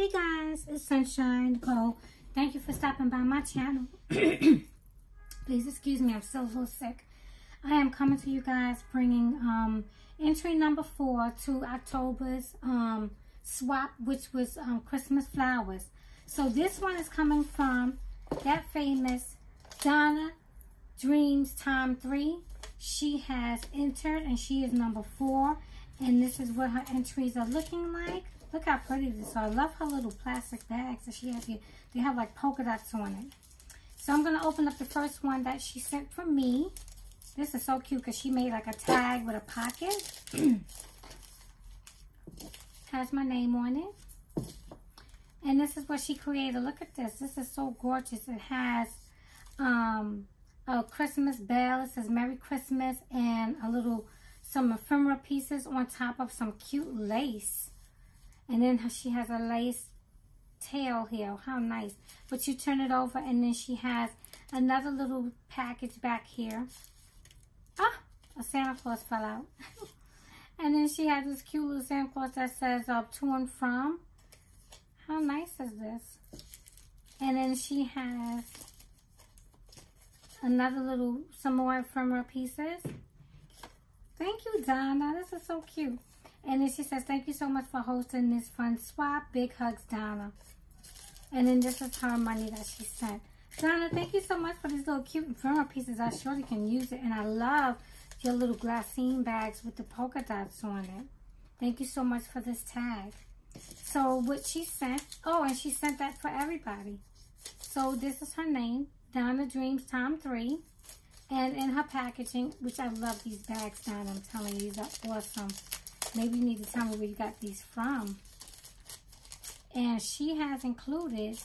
Hey guys, it's Sunshine Nicole. Thank you for stopping by my channel. Please excuse me, I'm still a little sick. I am coming to you guys bringing um, entry number four to October's um, swap, which was um, Christmas flowers. So this one is coming from that famous Donna Dreams Time 3. She has entered and she is number four. And this is what her entries are looking like. Look how pretty this is. I love her little plastic bags that she has here. They have like polka dots on it. So I'm going to open up the first one that she sent for me. This is so cute because she made like a tag with a pocket. has my name on it. And this is what she created. Look at this. This is so gorgeous. It has um, a Christmas bell. It says Merry Christmas and a little, some ephemera pieces on top of some cute lace. And then she has a lace tail here. How nice. But you turn it over and then she has another little package back here. Ah, a Santa Claus fell out. and then she has this cute little Santa Claus that says uh, to and from. How nice is this? And then she has another little, some more ephemera pieces. Thank you, Donna. This is so cute. And then she says, thank you so much for hosting this fun swap. Big hugs, Donna. And then this is her money that she sent. Donna, thank you so much for these little cute ephemera pieces. I surely can use it. And I love your little glassine bags with the polka dots on it. Thank you so much for this tag. So what she sent, oh, and she sent that for everybody. So this is her name, Donna Dreams Time 3. And in her packaging, which I love these bags, Donna, I'm telling you, these are awesome. Maybe you need to tell me where you got these from. And she has included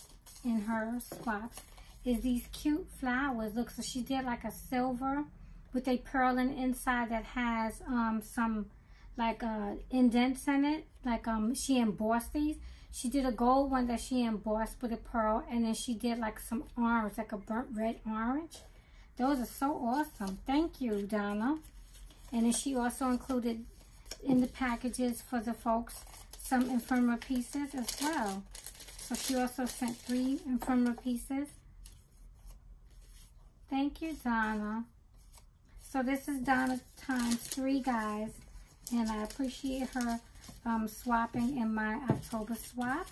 in her swaps is these cute flowers. Look, so she did like a silver with a pearl in inside that has um, some like uh, indents in it. Like um, she embossed these. She did a gold one that she embossed with a pearl. And then she did like some orange, like a burnt red orange. Those are so awesome. Thank you, Donna. And then she also included in the packages for the folks some ephemera pieces as well. So she also sent three ephemera pieces. Thank you, Donna. So this is Donna times three, guys. And I appreciate her um, swapping in my October swap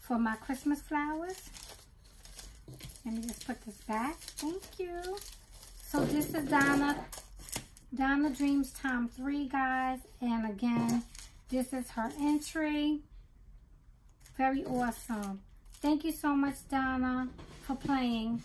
for my Christmas flowers. Let me just put this back. Thank you. So this is Donna Donna Dreams Time 3, guys. And again, this is her entry. Very awesome. Thank you so much, Donna, for playing.